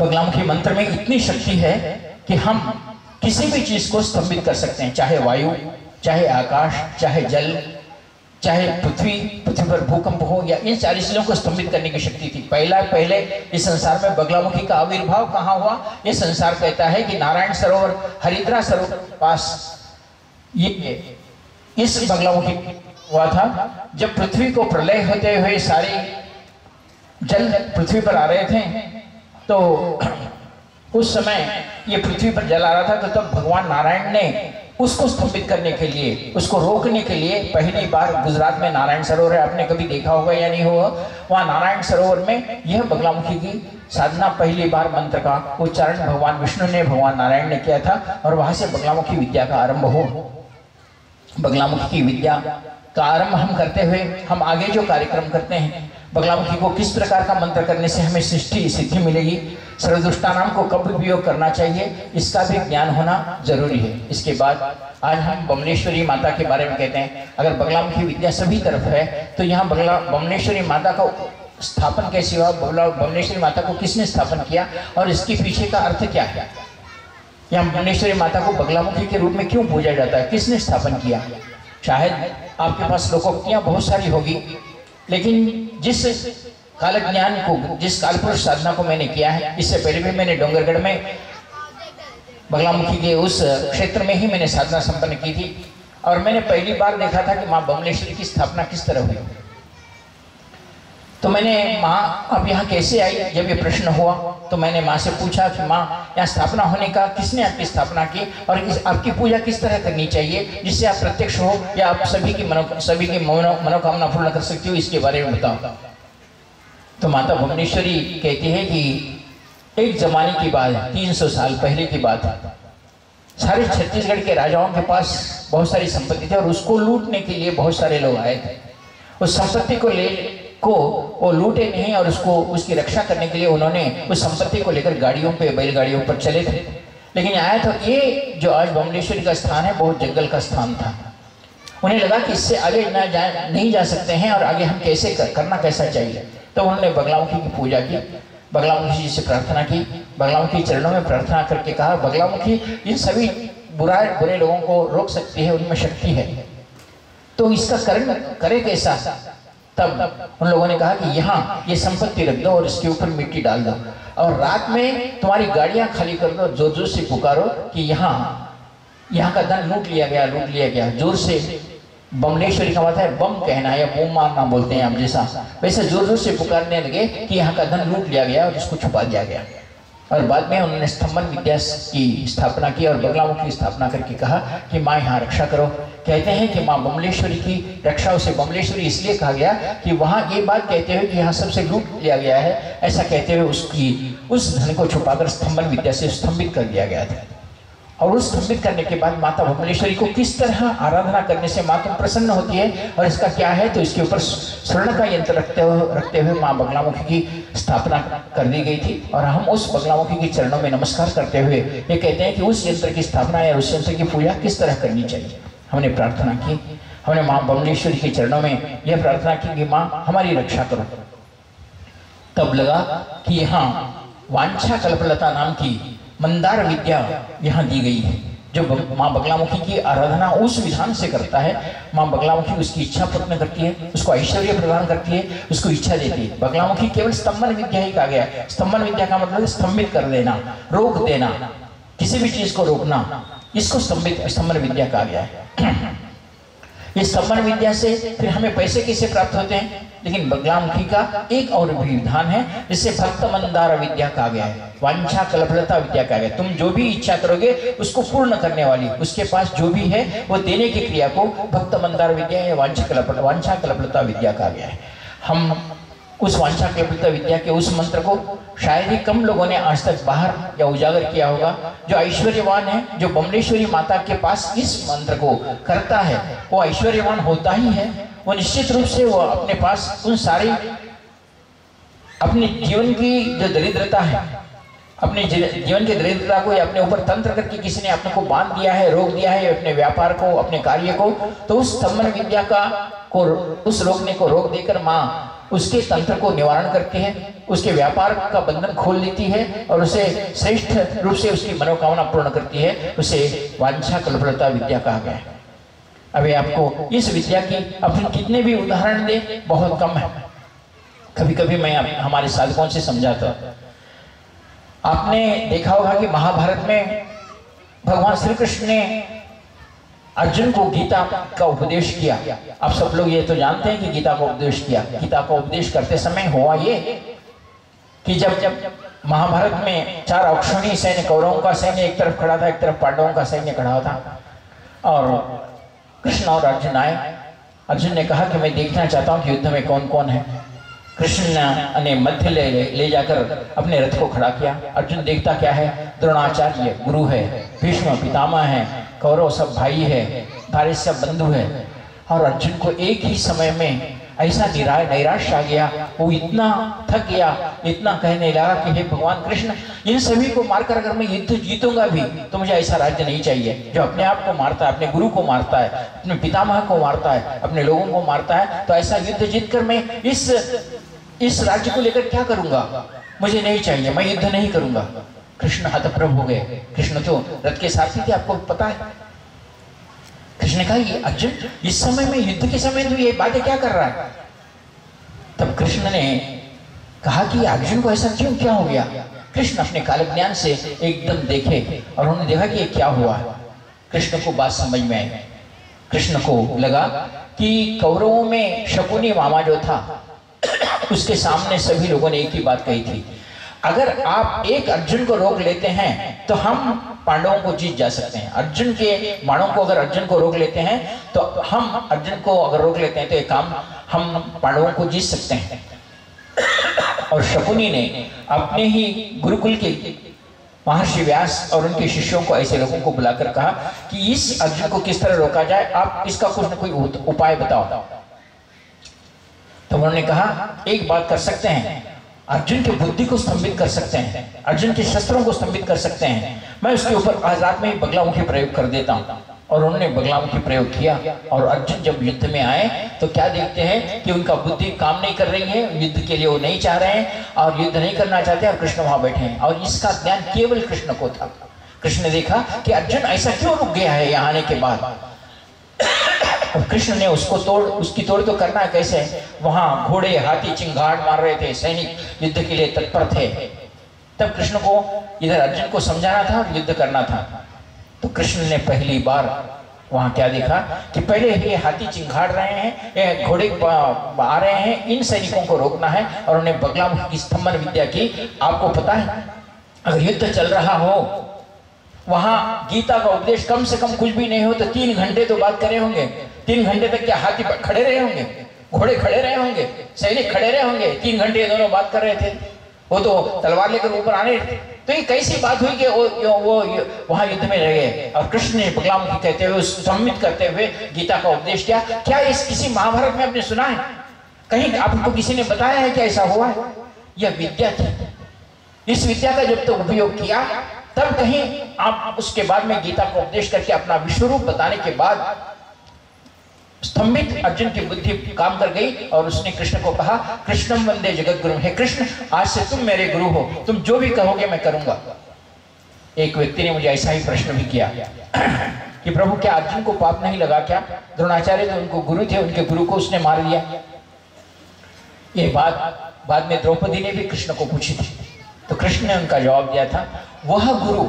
बगलामुखी मंत्र में इतनी शक्ति है कि हम किसी भी चीज़ को स्तंभित कर सकते हैं, चाहे वायु, चाहे आकाश, चाहे जल, चाहे पृथ्वी पृथ्वी पर भूकंप हो, या इन सारी चीज़ों को स्तंभित करने की शक्ति थी। पहला, पहले इस संसार में बगलामुखी का आविर्भाव कहाँ हुआ? ये संसार कहता है कि नारायण सरोवर हरिद्रा सरोवर पास, ये इस बगलामुखी हुआ था, जब पृथ्वी को प्रलय होते हुए सारे जल पृथ्वी पर आ रहे थे तो उस समय ये पृथ्वी पर जला रहा था तो तब भगवान नारायण ने उसको स्तंभित करने के लिए, उसको रोकने के लिए पहली बार गुजरात में नारायण सरोवर है। आपने कभी देखा होगा या नहीं होगा? वहाँ नारायण सरोवर में यह बगलामुखी की साधना पहली बार मंत्र का उच्चारण भगवान विष्णु ने, भगवान नारायण ने किया था और वहाँ से बगलामुखी विद्या का आरंभ हो। बगलामुखी की विद्या का आरंभ हम करते हुए हम आगे जो कार्यक्रम करते हैं बगलामुखी को किस प्रकार का मंत्र करने से हमें सृष्टि सिद्धि मिलेगी? सर्वदुष्टानाम को कब उपयोग करना चाहिए? इसका भी ज्ञान होना ज़रूरी है। इसके बाद आज हम बमलेश्वरी माता के बारे में कहते हैं। अगर बगलामुखी विद्या सभी तरफ़ है तो यहाँ बगला बमलेश्वरी माता का स्थापन कैसे हुआ? बगला माता को किसने स्थापन किया? और इसके पीछे का अर्थ क्या है? यहाँ बमलेश्वरी माता को बगलामुखी के रूप में क्यों पूजा जाता है? किसने स्थापन किया? शायद आपके पास लोकोक्तियाँ बहुत सारी होगी। लेकिन जिस काल ज्ञान को, जिस कालपुरुष साधना को मैंने किया है, इससे पहले भी मैंने डोंगरगढ़ में बगलामुखी के उस क्षेत्र में ही मैंने साधना संपन्न की थी। और मैंने पहली बार देखा था कि माँ बमलेश्वरी की स्थापना किस तरह हुई। तो मैंने माँ, अब यहाँ कैसे आई? जब ये प्रश्न हुआ तो मैंने माँ से पूछा कि माँ, यहाँ स्थापना होने का किसने आपकी स्थापना की? और इस, आपकी पूजा किस तरह करनी चाहिए, जिससे आप प्रत्यक्ष हो? या आप सभी की मनो, सभी की मनो, मनोकामना पूर्ण कर सकती हो? इसके बारे में बताओ। तो माता भुवनेश्वरी कहती है कि एक जमाने की बात है, तीन सौ साल पहले की बात है। सारे छत्तीसगढ़ के राजाओं के पास बहुत सारी संपत्ति थी और उसको लूटने के लिए बहुत सारे लोग आए थे। उस संपत्ति को ले को वो लूटे नहीं और उसको उसकी रक्षा करने के लिए उन्होंने उस संपत्ति को लेकर गाड़ियों पे बैलगाड़ियों पर चले थे। लेकिन आया तो ये जो आज बमलेश्वरी का स्थान है बहुत जंगल का स्थान था। उन्हें लगा कि इससे आगे ना जा नहीं जा सकते हैं और आगे हम कैसे कर, करना कैसा चाहिए? तो उन्होंने बगलामुखी की पूजा की बगलामुखी जी से प्रार्थना की बगलामुखी चरणों में प्रार्थना करके कहा बगलामुखी इन सभी बुरा बुरे लोगों को रोक सकती है उनमें शक्ति है। तो इसका करण करे कैसा? तब उन लोगों ने कहा कि यहाँ ये संपत्ति रख दो और इसके ऊपर मिट्टी डाल दो। और रात में तुम्हारी गाड़ियाँ खाली कर दो ज़ोर ज़ोर से पुकारो कि यहाँ यहाँ का धन लूट लिया गया, लूट लिया गया। ज़ोर से बमलेश्वरी का मतलब है, बम कहना या बम मारना बोलते हैं हम जैसा। वैसे ज़ोर ज़ोर से पुकारने लगे कि यहाँ का धन लूट लिया गया और इसको छुपा दिया गया। और बाद में उन्होंने स्तंभन विद्या की स्थापना की और बगलामुखी की स्थापना करके कहा कि माँ, यहाँ रक्षा करो। कहते हैं कि माँ बमलेश्वरी की रक्षा उसे बमलेश्वरी इसलिए कहा गया कि वहाँ ये बात कहते हुए कि यहाँ सबसे लूट लिया गया है। ऐसा कहते हुए उसकी, उस धन को छुपाकर स्तंभन विद्या से स्तंभित कर दिया गया था। और उस स्तंभित करने के बाद माता भुवनेश्वरी को किस तरह आराधना करने से माता प्रसन्न होती है और इसका क्या है तो इसके ऊपर स्वर्ण का यंत्र रखते हुए रखते हुए माँ बगलामुखी की स्थापना कर दी गई थी। और हम उस बगलामुखी के चरणों में नमस्कार करते हुए ये कहते हैं कि उस यंत्र की स्थापना या उस यंत्र की पूजा किस तरह करनी चाहिए? हमने प्रार्थना की। हमने माँ बमलेश्वरी के चरणों में यह प्रार्थना की कि माँ, हमारी रक्षा करो। तब लगा कि यहाँ वांछा कल्पलता नाम की मंदार विद्या यहाँ दी गई है, जो माँ बगलामुखी की आराधना उस विधान से करता है। माँ बगलामुखी उसकी इच्छा पूर्ण करती है, उसको ऐश्वर्य प्रदान करती है, उसको इच्छा देती है। बगलामुखी केवल स्तंभन विद्या ही कहा गया है। स्तंभन विद्या का मतलब स्तंभित कर देना, रोक देना, किसी भी चीज़ को रोकना, इसको स्तंभित, स्तंभन विद्या कहा गया है। ये स्तंभन विद्या से फिर हमें पैसे कैसे प्राप्त होते हैं? लेकिन बगलामुखी का एक और भी विधान है जिससे भक्त मंदार विद्या कहा गया है, वांछा कल्पलता विद्या कहा गया तुम जो भी इच्छा करोगे, उसको पूर्ण करने वाली, उसके पास जो भी है, वो देने की क्रिया को भक्त मंदार विद्या या वांछा कल्पलता विद्या कहा गया है। हम उस वांछा कल्पित विद्या के उस मंत्र को शायद ही कम लोगों ने आज तक बाहर या उजागर किया होगा, जो ऐश्वर्यवान है, जो बमलेश्वरी माता के पास इस मंत्र को करता है। वो ऐश्वर्यवान होता ही है। वो निश्चित रूप से वो अपने पास उन सारी, अपने जीवन की जो दरिद्रता है, अपने जीवन की दरिद्रता को या अपने ऊपर तंत्र करके किसी ने अपने को बाँध दिया है, रोक दिया है, अपने व्यापार को, अपने कार्य को तो उस स्तंभन विद्या का, को उस रोकने को रोक देकर माँ उसके तंत्र को निवारण करती है, उसके व्यापार का बंधन खोल देती है और उसे श्रेष्ठ रूप से उसकी मनोकामना पूर्ण करती है, उसे वांछा कल्पलता विद्या कहा गया है। अभी आपको इस विद्या की अपने कितने भी उदाहरण दे, बहुत कम है। कभी कभी मैं हमारे साधकों से समझाता आपने देखा होगा कि महाभारत में भगवान श्री कृष्ण ने अर्जुन को गीता का उपदेश किया। आप सब लोग ये तो जानते हैं कि गीता का उपदेश किया। गीता का उपदेश करते समय हुआ ये कि जब जब महाभारत में चार अक्षणी सैन्य कौरवों का सैन्य एक तरफ़ खड़ा था, एक तरफ़ पांडवों का सैन्य खड़ा था और कृष्ण और अर्जुन आए। अर्जुन ने कहा कि मैं देखना चाहता हूँ कि युद्ध में कौन कौन है। कृष्ण ने मध्य ले ले जाकर अपने रथ को खड़ा किया। अर्जुन देखता क्या है? द्रोणाचार्य गुरु है, भीष्म पितामह है कौरव सब भाई है भारी सब बंधु है। और अर्जुन को एक ही समय में ऐसा निराश नैराश आ गया, वो इतना थक गया, इतना कहने लगा कि हे भगवान कृष्ण, इन सभी को मारकर अगर मैं युद्ध जीतूँगा भी तो मुझे ऐसा राज्य नहीं चाहिए। जो अपने आप को मारता है, अपने गुरु को मारता है, अपने पितामह को मारता है, अपने लोगों को मारता है तो ऐसा युद्ध जीत कर मैं इस इस राज्य को लेकर क्या करूँगा? मुझे नहीं चाहिए, मैं युद्ध नहीं करूँगा। कृष्ण हतप्रभ हो गए। कृष्ण तो रथ के साथी थे, आपको पता है? कृष्ण कहा, ये अर्जुन, इस समय में युद्ध के समय तो ये बातें क्या कर रहा है? तब कृष्ण ने कहा कि अर्जुन को ऐसा क्यों, क्या हो गया? कृष्ण अपने काल ज्ञान से एकदम देखे और उन्होंने देखा कि ये क्या हुआ। कृष्ण को बात समझ में आई। कृष्ण को लगा कि कौरवों में शकुनी मामा जो था, उसके सामने सभी लोगों ने एक ही बात कही थी। अगर आप एक अर्जुन को रोक लेते हैं तो हम पांडवों को जीत जा सकते हैं। अर्जुन के बाणों को अगर अर्जुन को रोक लेते हैं तो हम अर्जुन को अगर रोक लेते हैं तो एक काम हम पांडवों को जीत सकते हैं। और शकुनी ने अपने ही गुरुकुल के महर्षि व्यास और उनके शिष्यों को, ऐसे लोगों को बुलाकर कहा कि इस अर्जुन को किस तरह रोका जाए, आप इसका कुछ ना कोई उपाय बताओ। तो उन्होंने कहा, एक बात कर सकते हैं अर्जुन की बुद्धि को स्तंभित कर सकते हैं, अर्जुन के शस्त्रों को स्तंभित कर सकते हैं। मैं उसके ऊपर आज़ाद में ही बगलामुखी प्रयोग कर देता हूँ। और उन्होंने बगलामुखी प्रयोग किया। और अर्जुन जब युद्ध में आए तो क्या देखते हैं कि उनका बुद्धि काम नहीं कर रही है, युद्ध के लिए वो नहीं चाह रहे हैं, और युद्ध नहीं करना चाहते और कृष्ण वहाँ बैठे हैं। और इसका ज्ञान केवल कृष्ण को था। कृष्ण ने देखा कि अर्जुन ऐसा क्यों रुक गया है यहाँ आने के बाद? अब कृष्ण ने उसको तोड़, उसकी तोड़ तो करना है कैसे? वहाँ घोड़े हाथी चिंगाड़ मार रहे थे, सैनिक युद्ध के लिए तत्पर थे। तब कृष्ण को इधर अर्जुन को समझाना था और युद्ध करना था। तो कृष्ण ने पहली बार वहाँ क्या देखा कि पहले ये हाथी चिंगाड़ रहे हैं घोड़े आ रहे हैं, इन सैनिकों को रोकना है और उन्हें बगला की स्तंभन विद्या की आपको पता है, अगर युद्ध चल रहा हो, वहाँ गीता का उपदेश कम से कम कुछ भी नहीं हो तो तीन घंटे तो बात करे होंगे। तीन घंटे तक क्या हाथी खड़े रहे होंगे? घोड़े खड़े रहे होंगे? सैनिक खड़े रहे होंगे? तीन घंटे दोनों बात कर रहे थे। वो तो तलवार लेकर ऊपर आने तो ये कैसी बात हुई कि वो वो वहाँ युद्ध में रह गए? और कृष्ण ने बगलाम की कहते हुए सम्मित करते हुए गीता का उपदेश किया क्या इस किसी महाभारत में आपने सुना है? कहीं आपको किसी ने बताया है कि ऐसा हुआ है? यह विद्या थी। इस विद्या का जब तक तो उपयोग किया, तब कहीं आप उसके बाद में गीता का उपदेश करके अपना विश्व रूप बताने के बाद स्तंभित अर्जुन की बुद्धि काम कर गई और उसने कृष्ण को कहा, कृष्णम वंदे जगत गुरु हे कृष्ण, आज से तुम मेरे गुरु हो। तुम जो भी कहोगे मैं करूँगा। एक व्यक्ति ने मुझे ऐसा ही प्रश्न भी किया कि प्रभु, क्या अर्जुन को पाप नहीं लगा क्या? द्रोणाचार्य जो उनको गुरु थे, उनके गुरु को उसने मार दिया? ये बात बाद में द्रौपदी ने भी कृष्ण को पूछी थी। तो कृष्ण ने उनका जवाब दिया था, वह गुरु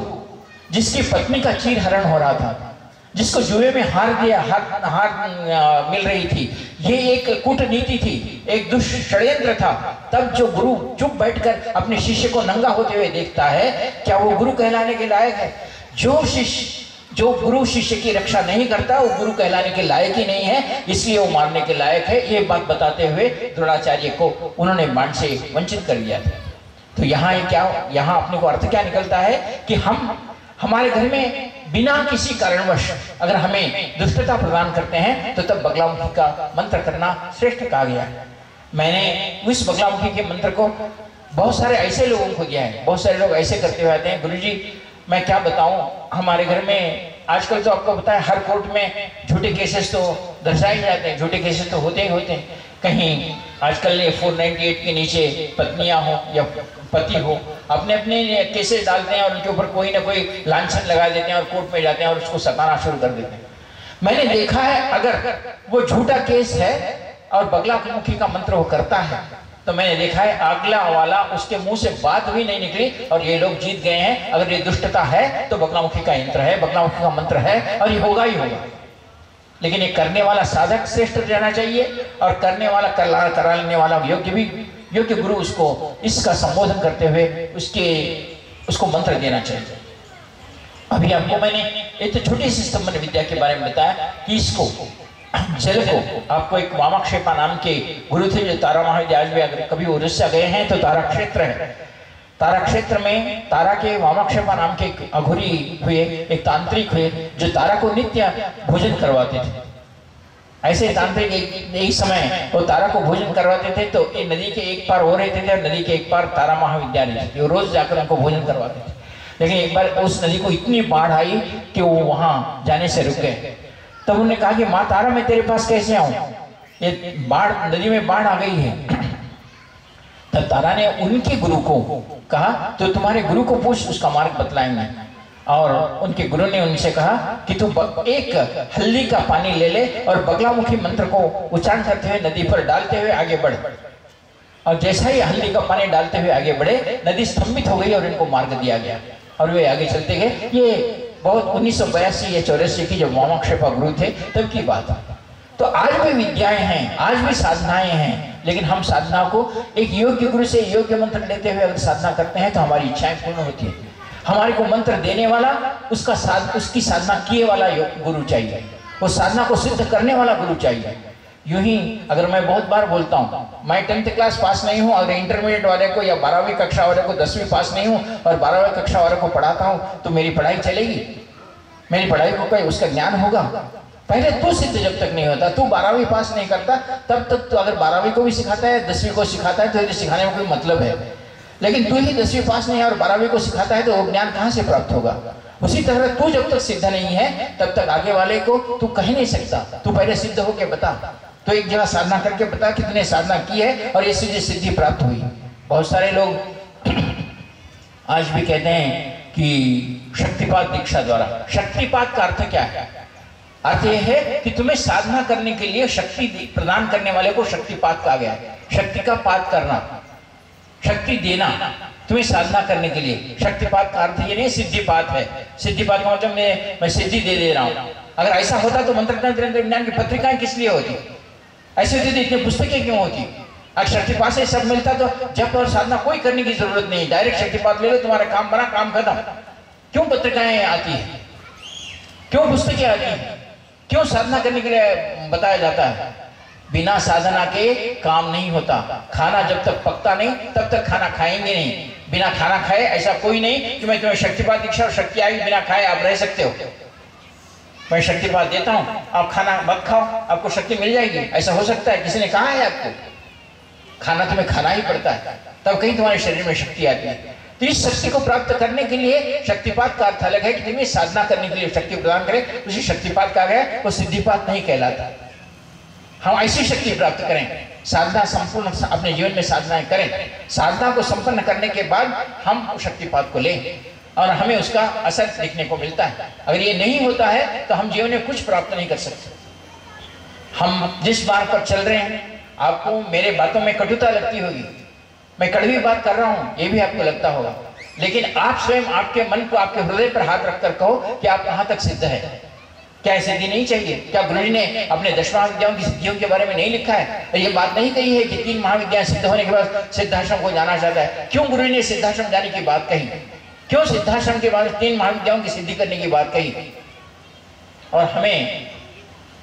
जिसकी पत्नी का चीर हरण हो रहा था जिसको जुए में हार दिया हार हार मिल रही थी। ये एक कूटनीति थी, एक दुष्षड्यंत्र था। तब जो गुरु चुप बैठकर अपने शिष्य को नंगा होते हुए देखता है, क्या वो गुरु कहलाने के लायक है? जो शिष्य, जो गुरु शिष्य की रक्षा नहीं करता, वो गुरु कहलाने के लायक ही नहीं है, इसलिए वो मारने के लायक है। ये बात बताते हुए द्रोणाचार्य को उन्होंने मान से वंचित कर लिया था। तो यहाँ क्या, यहाँ अपने को अर्थ क्या निकलता है कि हम, हमारे घर में बिना किसी कारणवश अगर हमें दुष्टता प्रदान करते हैं तो तब बगलामुखी का मंत्र करना श्रेष्ठ कहा गया मैंने उस बगलामुखी के मंत्र को बहुत सारे ऐसे लोगों को दिया है, बहुत सारे लोग ऐसे करते हुए आते हैं गुरु जी मैं क्या बताऊँ? हमारे घर में आजकल तो आपको पता है, हर कोर्ट में झूठे केसेस तो दर्शाए जाते हैं, झूठे केसेस तो होते ही होते हैं। कहीं आजकल ये 498 के नीचे पत्नियाँ हो या पति हो, अपने अपने केसेस डालते हैं और उनके ऊपर कोई ना कोई लांछन लगा देते हैं और कोर्ट में जाते हैं और उसको सताना शुरू कर देते हैं। मैंने देखा है, अगर वो झूठा केस है और बगला मुखी का मंत्र वो करता है तो मैंने देखा है अगला वाला उसके मुँह से बात भी नहीं निकली और ये लोग जीत गए हैं। अगर ये दुष्टता है तो बगलामुखी का यंत्र है बगलामुखी का मंत्र है और ये होगा ही होगा। लेकिन ये करने वाला साधक श्रेष्ठ रहना चाहिए और करने वाला करा करा लेने वाला योग्य भी, योग्य गुरु उसको, इसका संबोधन करते हुए उसके, उसको मंत्र देना चाहिए। अभी आपको मैंने एक तो छोटी सी स्तंभन विद्या के बारे में बताया कि इसको, जल को, आपको एक वामाक्षेपा नाम के गुरु थे जो तारा महाविद्यालय में अगर कभी उड़ीसा गए हैं तो तारा क्षेत्र है। तारा क्षेत्र में तारा के वामाक्षेपा नाम के अघुरी हुए एक तांत्रिक हुए जो तारा को नित्य भोजन करवाते थे। ऐसे तांत्रिक एक, एक समय वो तारा को भोजन करवाते थे तो ये नदी के एक पार हो रहते थे और नदी के एक पार तारा महाविद्यालय थे वो रोज जाकर उनको भोजन करवाते थे। लेकिन एक बार उस नदी को इतनी बाढ़ आई कि वो वहाँ जाने से रुक गए। तब उन्होंने कहा कि माँ तारा मैं तेरे पास कैसे आऊँ? ये बाढ़ नदी में बाढ़ आ गई है। तब तारा ने उनके गुरु को कहा तो तुम्हारे गुरु को पूछ, उसका मार्ग बतलाएँगे। और उनके गुरु ने उनसे कहा कि तू एक हल्दी का पानी ले ले और बगलामुखी मंत्र को उच्चारण करते हुए नदी पर डालते हुए आगे बढ़। और जैसा ही हल्दी का पानी डालते हुए आगे बढ़े, नदी स्तंभित हो गई और इनको मार्ग दिया गया। और वे आगे चलते गए। ये बहुत उन्नीस सौ बयासी, या चौरासी की जब वामाक्षेपा गुरु थे, तब की बात। तो आज भी विद्याएँ हैं, आज भी साधनाएँ हैं। लेकिन हम साधना को एक योग्य गुरु से योग्य मंत्र लेते हुए अगर साधना करते हैं तो हमारी इच्छाएँ पूर्ण होती है। हमारे को मंत्र देने वाला, उसका साध, उसकी साधना किए वाला गुरु चाहिए। वो साधना को सिद्ध करने वाला गुरु चाहिए। यूँ ही अगर मैं बहुत बार बोलता हूँ, मैं टेंथ क्लास पास नहीं हूँ, अगर इंटरमीडिएट वाले को या बारहवीं कक्षा वाले को, दसवीं पास नहीं हूँ और बारहवीं कक्षा वाले को पढ़ाता हूँ तो मेरी पढ़ाई चलेगी? मेरी पढ़ाई को कोई उसका ज्ञान होगा? पहले तू सिद्ध जब तक नहीं होता, तू बारहवीं पास नहीं करता, तब तक तो अगर बारहवीं को भी सिखाता है, दसवीं को सिखाता है तो सिखाने में कोई मतलब है? लेकिन तू ही दसवीं पास नहीं है और बारहवीं को सिखाता है तो वो ज्ञान कहाँ से प्राप्त होगा? उसी तरह तू जब तक सिद्ध नहीं है, तब तक आगे वाले को तू कह नहीं सकता। तू पहले सिद्ध होके बता। तो एक जगह साधना करके बता कि तूने साधना की है और इससे सिद्धि प्राप्त हुई। बहुत सारे लोग आज भी कहते हैं कि शक्तिपात दीक्षा द्वारा। शक्तिपात का अर्थ क्या है? अर्थ यह है कि तुम्हें साधना करने के लिए शक्ति प्रदान करने वाले को शक्तिपात कहा गया शक्ति का पात करना, शक्ति देना, तुम्हें साधना करने के लिए। शक्तिपात का अर्थ ये नहीं, सिद्धिपात है। सिद्धिपात का मतलब मैं मैं सिद्धि दे दे रहा हूँ। अगर ऐसा होता तो मंत्र विज्ञान की पत्रिकाएँ किस लिए होती? ऐसे होती इतनी पुस्तकें क्यों होती? अगर शक्तिपात से सब मिलता तो जब और साधना कोई करने की ज़रूरत नहीं। डायरेक्ट शक्तिपात ले लो, तुम्हारा काम बना, काम खत्म। क्यों पत्रिकाएँ आती है? क्यों पुस्तकें आती है? क्यों साधना करने के लिए बताया जाता है? बिना साधना के काम नहीं होता। खाना जब तक पकता नहीं, तब तक खाना खाएँगे नहीं। बिना खाना खाए ऐसा कोई नहीं कि मैं तुम्हें शक्तिपात दीक्षा और शक्ति आई बिना खाए आप रह सकते हो। मैं शक्तिपात देता हूँ, आप खाना मत खाओ, आपको शक्ति मिल जाएगी। ऐसा हो सकता है, किसी ने कहा है आपको? खाना तुम्हें खाना ही पड़ता है। तब कहीं तुम्हारे शरीर में शक्ति आती है। तो इस शक्ति को प्राप्त करने के लिए शक्तिपात का अर्थ अलग है कि तुम्हें साधना करने के लिए शक्ति प्रदान करे, उसी शक्तिपात कहा गया वो सिद्धिपात नहीं कहलाता। हम ऐसी शक्ति प्राप्त करें, साधना संपूर्ण अपने जीवन में साधनाएँ करें। साधना को संपन्न करने के बाद हम शक्तिपात को लें और हमें उसका असर देखने को मिलता है। अगर ये नहीं होता है तो हम जीवन में कुछ प्राप्त नहीं कर सकते। हम जिस मार्ग पर चल रहे हैं, आपको मेरे बातों में कटुता लगती होगी। मैं कड़वी बात कर रहा हूँ, ये भी आपको लगता होगा। लेकिन आप स्वयं आपके मन को, आपके हृदय पर हाथ रखकर कहो कि आप कहाँ तक सिद्ध है। क्या सिद्धि नहीं चाहिए? क्या गुरु ने अपने दस महाविद्याओं की सिद्धियों के बारे में नहीं लिखा है? तो ये बात नहीं कही है कि तीन महाविद्या सिद्ध होने के बाद सिद्धाश्रम को जाना चाहता है। क्यों गुरु ने सिद्धाश्रम जाने की बात कही? क्यों सिद्धाश्रम के बाद तीन महाविद्याओं की सिद्धि करने की बात कही? और हमें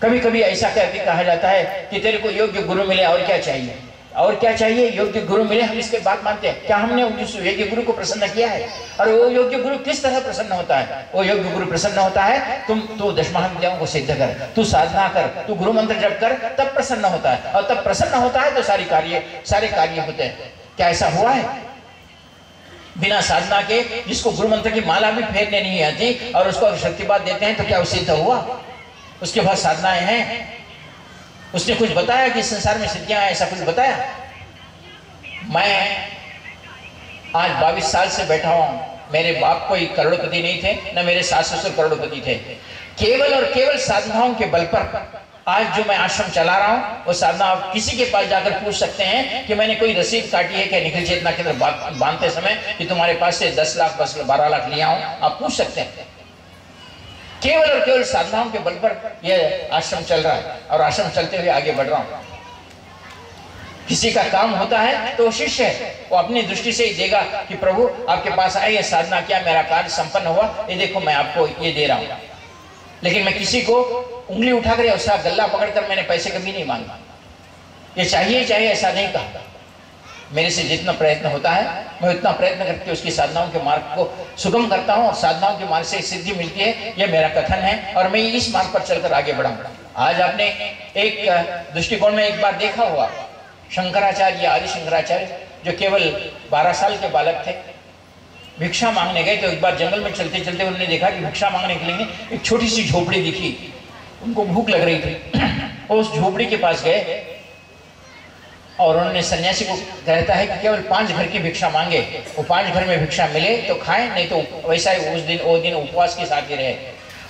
कभी कभी ऐसा करके कहा जाता है कि तेरे को योग्य गुरु मिले और क्या चाहिए? और क्या चाहिए? योग्य गुरु मिले, हम इसके बात मानते हैं। क्या हमने उस योग्य गुरु को प्रसन्न किया है? और वो योग्य गुरु किस तरह प्रसन्न होता है? वो योग्य गुरु प्रसन्न होता है, तुम तो दश महाविद्याओं को सिद्ध कर, तू साधना कर, तू गुरु मंत्र जप कर, तब प्रसन्न होता है। और तब प्रसन्न होता है तो सारी कार्य, सारे कार्य होते हैं। क्या ऐसा हुआ है? बिना साधना के, जिसको गुरु मंत्र की माला भी फेरने नहीं आती और उसको शक्तिपात देते हैं तो क्या उसे तो हुआ? उसके पास साधनाएँ हैं? उसने कुछ बताया कि संसार में सिद्धियाँ ऐसा कुछ बताया? मैं आज बाईस साल से बैठा हूँ। मेरे बाप कोई करोड़पति नहीं थे, न मेरे सास ससुर करोड़पति थे। केवल और केवल साधनाओं के बल पर आज जो मैं आश्रम चला रहा हूँ, वो साधना आप किसी के पास जाकर पूछ सकते हैं कि मैंने कोई रसीद काटी है क्या? निखिल चेतना के अंदर बांधते समय कि तुम्हारे पास से दस लाख बस बारह लाख लिया हूँ आप पूछ सकते हैं। केवल और केवल साधनाओं के बल पर यह आश्रम चल रहा है और आश्रम चलते हुए आगे बढ़ रहा हूँ। किसी का काम होता है तो शिष्य है, वो अपनी दृष्टि से ही देगा कि प्रभु, आपके पास आए ये साधना, किया मेरा कार्य संपन्न हुआ? ये देखो, मैं आपको ये दे रहा हूँ। लेकिन मैं किसी को उंगली उठाकर या उसका गला पकड़कर मैंने पैसे कभी नहीं मांगा। ये चाहिए चाहिए, ऐसा नहीं कहा। मेरे से जितना प्रयत्न होता है, मैं उतना प्रयत्न करके उसकी साधनाओं के मार्ग को सुगम करता हूँ और साधनाओं के मार्ग से सिद्धि मिलती है। यह मेरा कथन है और मैं इस मार्ग पर चलकर आगे बढ़ा आज आपने एक दृष्टिकोण में एक बार देखा हुआ शंकराचार्य आदि शंकराचार्य जो केवल 12 साल के बालक थे, भिक्षा मांगने गए तो एक बार जंगल में चलते चलते उन्होंने देखा कि भिक्षा मांगने के लिए एक छोटी सी झोपड़ी दिखी। उनको भूख लग रही थी। उस झोपड़ी के पास गए और उन्होंने सन्यासी को कहता है कि केवल पाँच घर की भिक्षा मांगे, वो पाँच घर में भिक्षा मिले तो खाएँ, नहीं तो वैसा ही उस दिन, वो दिन उपवास के साथ ही रहे।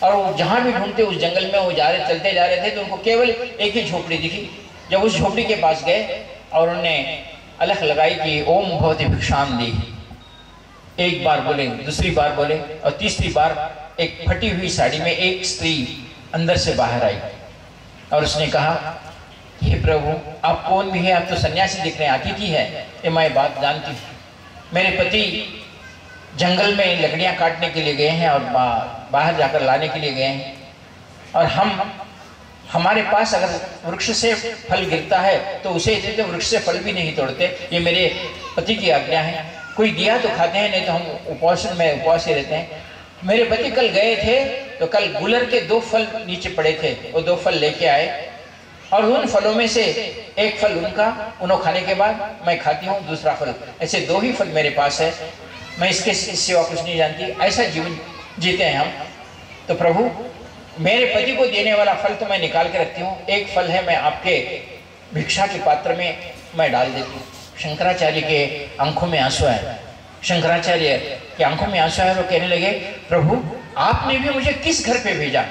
और वो जहाँ भी ढूंढते उस जंगल में वो जा रहे, चलते जा रहे थे तो उनको केवल एक ही झोपड़ी दिखी। जब उस झोपड़ी के पास गए और उन्होंने अलख लगाई कि ओम भवती भिक्षाम दी। एक बार बोले, दूसरी बार बोले और तीसरी बार एक फटी हुई साड़ी में एक स्त्री अंदर से बाहर आई और उसने कहा हे प्रभु आप कौन भी है? आप तो सन्यासी दिख रहे हैं अतिथि है। ये मैं बात जानती हूँ। मेरे पति जंगल में लकड़ियाँ काटने के लिए गए हैं और बा, बाहर जाकर लाने के लिए गए हैं। और हम हमारे पास अगर वृक्ष से फल गिरता है तो उसे देते वृक्ष से फल भी नहीं तोड़ते। ये मेरे पति की आज्ञा है। कोई दिया तो खाते हैं नहीं तो हम उपवास में उपवास ही रहते हैं। मेरे पति कल गए थे तो कल गुलर के दो फल नीचे पड़े थे। वो दो फल लेके आए। और उन फलों में से एक फल उनका उन्होंने खाने के बाद मैं खाती हूँ, दूसरा फल। ऐसे दो ही फल मेरे पास है। मैं इसके सिवा कुछ नहीं जानती। ऐसा जीवन जीते हैं हम। तो प्रभु, मेरे पति को देने वाला फल तो मैं निकाल के रखती हूँ। एक फल है मैं आपके भिक्षा के पात्र में मैं डाल देती हूँ। शंकराचार्य के आँखों में आँसू है शंकराचार्य के आँखों में आँसू है वो कहने लगे, प्रभु, आपने भी मुझे किस घर पे भेजा?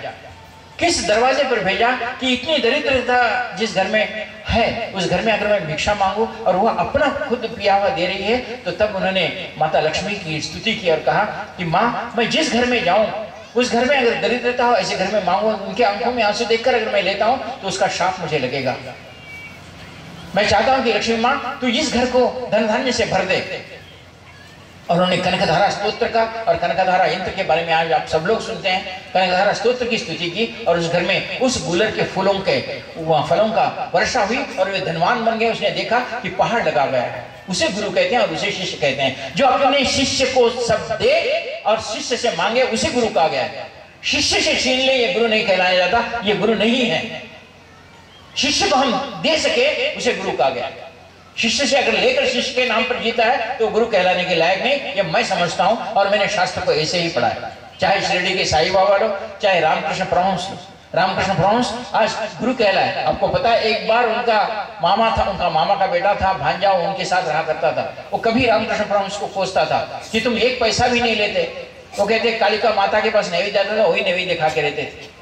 किस दरवाजे पर भेजा कि इतनी दरिद्रता जिस घर में है, उस घर में अगर मैं भिक्षा मांगू और वह अपना खुद पिया हुआ दे रही है तो तब उन्होंने माता लक्ष्मी की स्तुति की और कहा कि माँ, मैं जिस घर में जाऊँ, उस घर में अगर दरिद्रता हो, ऐसे घर में मांगू, उनके आँखों में आँसू देखकर अगर मैं लेता हूँ तो उसका शाप मुझे लगेगा। मैं चाहता हूँ कि लक्ष्मी माँ, तू इस घर को धन धान्य से भर दे। और उन्होंने कनकधारा स्तोत्र का और कनकधारा यंत्र के बारे में आज आप सब लोग सुनते हैं। कनकधारा स्तोत्र की स्तुति की और उस घर में उस गुलर के फूलों के फलों का वर्षा हुई और वे धनवान बन गए। उसने देखा कि पहाड़ लगा गया है। उसे गुरु कहते हैं और उसे शिष्य कहते हैं। जो अपने शिष्य को सब दे और शिष्य से मांगे, उसे गुरु कहा गया है। शिष्य से छीन ले, ये गुरु नहीं कहलाया जाता। ये गुरु नहीं है। शिष्य को हम दे सके, उसे गुरु कहा गया शिष्य से अगर लेकर शिष्य के नाम पर जीता है तो गुरु कहलाने के लायक नहीं। ये मैं समझता हूँ और मैंने शास्त्र को ऐसे ही पढ़ा है। चाहे शिरडी के साई बाबा लो चाहे रामकृष्ण परमहंस रामकृष्ण परमहंस आज गुरु कहलाए। आपको पता है, एक बार उनका मामा था, उनका मामा का बेटा था, भांजा उनके साथ रहा करता था। वो कभी रामकृष्ण परमहंस को खोजता था। कि तुम एक पैसा भी नहीं लेते। वो कहते, कालिका माता के पास नैवेद्य था वही नैवेद्य खा के रहते थे।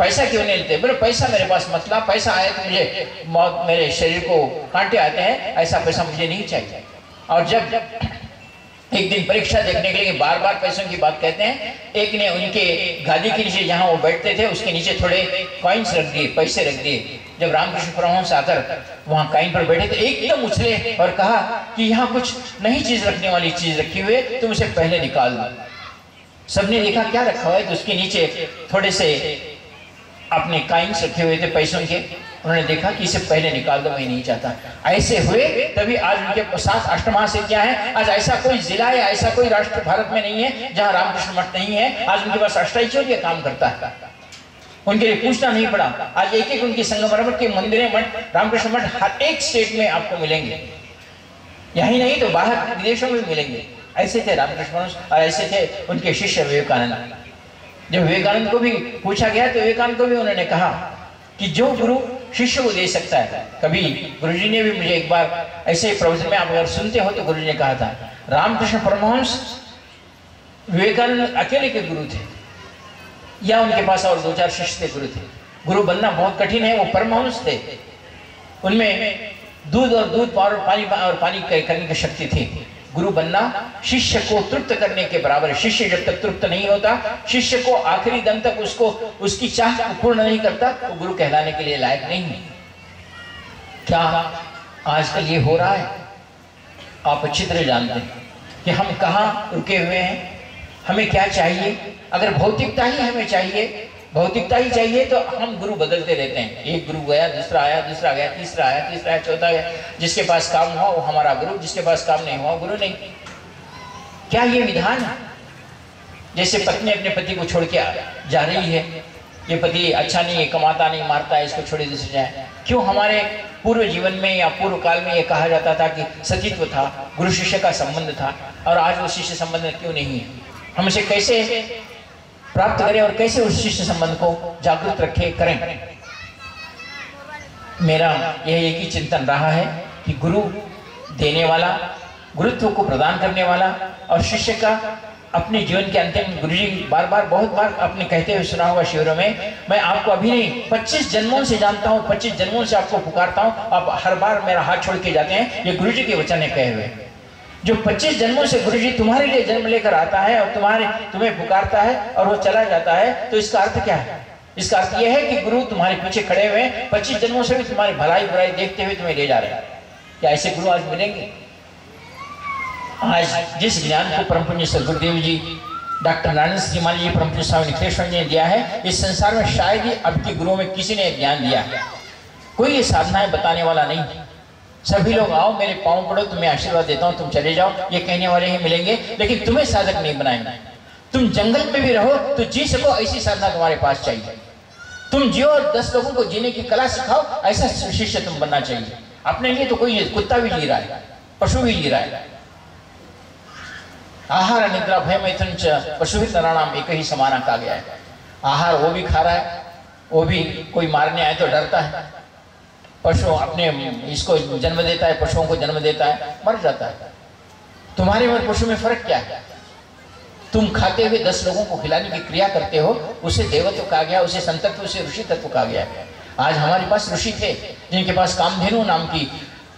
पैसा क्यों नहीं लेते बोले, पैसा मेरे पास मतलब पैसा आए तो मुझे मौत मेरे शरीर को कांटे आते हैं, ऐसा पैसा मुझे नहीं चाहिए। और जब एक दिन परीक्षा देखने के लिए बार बार पैसों की बात कहते हैं, एक ने उनके गादी के नीचे जहाँ वो बैठते थे, उसके नीचे थोड़े कॉइन्स रख दिए, पैसे रख दिए। जब रामकृष्ण परमहंस आकर वहाँ काइन पर बैठे तो एकदम उछले और कहा कि यहाँ कुछ नई चीज़ रखने वाली चीज़ रखी हुई है, तुम उसे पहले निकाल दो। सबने देखा, क्या रखा हुआ है? तो उसके नीचे थोड़े से अपने काइंस रखे हुए थे, पैसों के उन्होंने देखा कि इसे पहले निकाल दो, मैं नहीं चाहता। ऐसे हुए, तभी आज उनके साथ अष्टमा से क्या है? आज ऐसा कोई जिला या ऐसा कोई राष्ट्र भारत में नहीं है, जहाँ रामकृष्ण मठ नहीं है। आज उनके पास अष्टाई काम करता है। उनके लिए पूछना नहीं पड़ा। आज एक एक उनकी संगमरमर के मंदिर, मठ, रामकृष्ण मठ, हर एक स्टेट में आपको मिलेंगे। यही नहीं तो बाहर विदेशों में मिलेंगे। ऐसे थे रामकृष्ण और ऐसे थे उनके शिष्य विवेकानंद। जब विवेकानंद को भी पूछा गया तो विवेकानंद को भी उन्होंने कहा कि जो गुरु शिष्य को दे सकता है। कभी गुरुजी ने भी मुझे एक बार ऐसे प्रवचन में आप अगर सुनते हो तो गुरुजी ने कहा था, रामकृष्ण परमहंस, विवेकानंद अकेले के गुरु थे, या उनके पास और दो चार शिष्य थे, गुरु थे। गुरु बनना बहुत कठिन है, वो परमहंस थे। उनमें दूध और दूध और पानी और पानी करने की शक्ति थी। गुरु बनना शिष्य को तृप्त करने के बराबर शिष्य जब तक तृप्त नहीं होता, शिष्य को आखिरी दम तक उसको, उसकी चाह पूर्ण नहीं करता तो गुरु कहलाने के लिए लायक नहीं है। क्या आजकल ये हो रहा है? आप अच्छी तरह जानते हैं कि हम कहाँ रुके हुए हैं? हमें क्या चाहिए? अगर भौतिकता ही हमें चाहिए भौतिकता ही चाहिए तो हम गुरु बदलते रहते हैं। एक गुरु गया, दूसरा आया, दूसरा गया, तीसरा आया तीसरा आया, चौथा गया। जिसके पास काम हुआ, वो हमारा गुरु, जिसके पास काम नहीं हुआ, गुरु नहीं। क्या ये विधान है? जैसे पत्नी अपने पति को छोड़ के जा रही है। ये पति अच्छा नहीं है, कमाता नहीं, मारता है, इसको छोड़े दूसरे जाए। क्यों हमारे पूर्व जीवन में या पूर्व काल में ये कहा जाता था कि सतीत्व था, गुरु शिष्य का संबंध था, और आज वो शिष्य संबंध क्यों नहीं है? हम इसे कैसे प्राप्त करें और कैसे उस शिष्य संबंध को जागृत रखे, करें। मेरा यह एक ही चिंतन रहा है कि गुरु देने वाला, गुरुत्व को प्रदान करने वाला और शिष्य का अपने जीवन के अंतिम गुरु जी बार बार बहुत बार अपने कहते हुए सुना होगा शिविरों में, मैं आपको अभी नहीं 25 जन्मों से जानता हूँ 25 जन्मों से आपको पुकारता हूँ, आप हर बार मेरा हाथ छोड़ के जाते हैं, ये गुरु जी के वचन है कहे हुए। जो 25 जन्मों से गुरु जी तुम्हारे लिए जन्म लेकर आता है और तुम्हारे, तुम्हें पुकारता है और वो चला जाता है तो इसका अर्थ क्या है? इसका अर्थ यह है कि गुरु तुम्हारे पीछे खड़े हुए पच्चीस जन्मों से भी तुम्हारी भलाई बुराई देखते हुए तुम्हें ले जा रहे हैं। क्या ऐसे गुरु आज मिलेंगे? आज जिस ज्ञान को परम पुण्य सर गुरुदेव जी, डॉक्टर नारायण सिंह मान जी परम स्वामी निखिलेश्वर ने दिया है, इस संसार में शायद ही अब के गुरुओं में किसी ने ज्ञान दिया कोई ये साधनाएँ बताने वाला नहीं। सभी लोग आओ, मेरे पाँव पड़ो, तुम्हें आशीर्वाद देता हूँ, तुम चले जाओ, ये कहने वाले ही मिलेंगे। लेकिन तुम्हें साधक नहीं बनाएँगे। तुम जंगल में भी रहो तो जी सको, ऐसी साधना तुम्हारे पास चाहिए। तुम जियो और दस लोगों को जीने की कला सिखाओ, ऐसा शिष्य तुम बनना चाहिए। अपने लिए तो कोई कुत्ता भी जी रहा है, पशु भी जी रहा है। आहार निद्रा भय मैथुन पशु भी नराणाम एक ही समाना कहा गया है। आहार वो भी खा रहा है, वो भी कोई मारने आए तो डरता है। पशु अपने इसको जन्म देता है, पशुओं को जन्म देता है, मर जाता है। तुम्हारे और पशु में फ़र्क क्या है? तुम खाते हुए दस लोगों को खिलाने की क्रिया करते हो, उसे देवत्व कहा गया, उसे संतत्व, उसे ऋषि तत्व कहा गया आज हमारे पास ऋषि थे, जिनके पास कामधेनु नाम की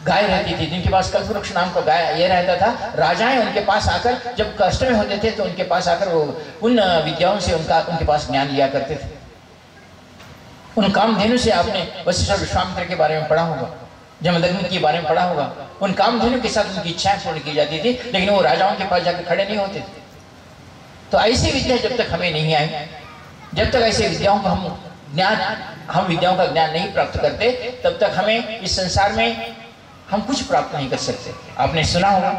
गाय रहती थी, जिनके पास कल्पवृक्ष नाम का गाय ये रहता था। राजाएँ उनके पास आकर, जब कष्ट में होते थे तो उनके पास आकर वो उन विद्याओं से उनका, उनके पास ज्ञान लिया करते थे। उन कामधेनु से आपने वशिष्ठ विश्वामित्र के बारे में पढ़ा होगा, जमदग्नि के बारे में पढ़ा होगा। उन कामधेनु के साथ उनकी इच्छाएँ पूर्ण की जाती थी, लेकिन वो राजाओं के पास जाकर खड़े नहीं होते थे। तो ऐसी विद्या जब तक हमें नहीं आई, जब तक ऐसी विद्याओं को हम ज्ञान, हम विद्याओं का ज्ञान नहीं प्राप्त करते, तब तक हमें इस संसार में हम कुछ प्राप्त नहीं कर सकते। आपने सुना होगा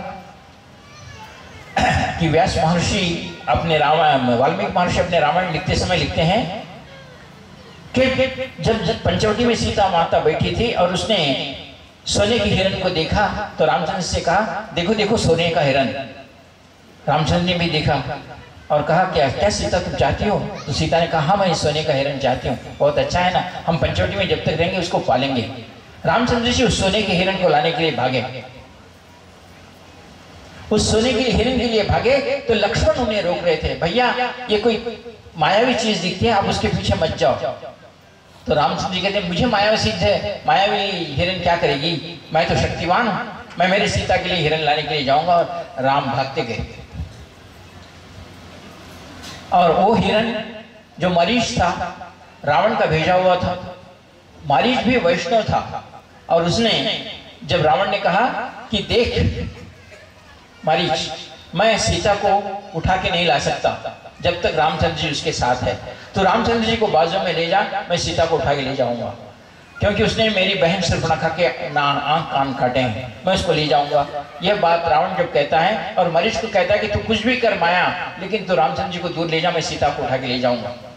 कि व्यास महर्षि अपने रामायण, वाल्मीकि महर्षि अपने रामायण लिखते समय लिखते हैं कि जब जब पंचवटी में सीता माता बैठी थी और उसने सोने की हिरण को देखा तो रामचंद्र से कहा, देखो देखो, सोने का हिरण रामचंद्र ने भी देखा और कहा, क्या क्या सीता तुम चाहती हो? तो सीता ने कहा हाँ मैं सोने का हिरण चाहती हूँ। बहुत अच्छा है ना। हम पंचवटी में जब तक रहेंगे, उसको पालेंगे। रामचंद्र जी उस सोने के हिरण को लाने के लिए भागे। उस सोने के हिरण के लिए भागे तो लक्ष्मण उन्हें रोक रहे थे, भैया, ये कोई मायावी चीज़ दिखती है, आप उसके पीछे मत जाओ। तो रामचंद्र जी कहते हैं, मुझे मायावी सिद्ध है। मायावी हिरण क्या करेगी? मैं तो शक्तिवान हूँ। मैं मेरी सीता के लिए हिरण लाने के लिए जाऊँगा और राम भागते गए। और वो हिरण जो मरीज़ था, रावण का भेजा हुआ था मारीच भी वैष्णव था। और उसने, जब रावण ने कहा कि देख मारीच मैं सीता को उठा के नहीं ला सकता। जब तक रामचंद्र जी उसके साथ है। तो रामचंद्र जी को बाजू में ले जा, मैं सीता को उठा के ले जाऊँगा। क्योंकि उसने मेरी बहन सिर्फ़ नखा के आँख कान काटे हैं। मैं उसको ले जाऊँगा। यह बात रावण जब कहता है, और मरीज़ को कहता है कि तू कुछ भी कर माया, लेकिन तू रामचंद्र जी को दूर ले जा, मैं सीता को उठा के ले जाऊँगा।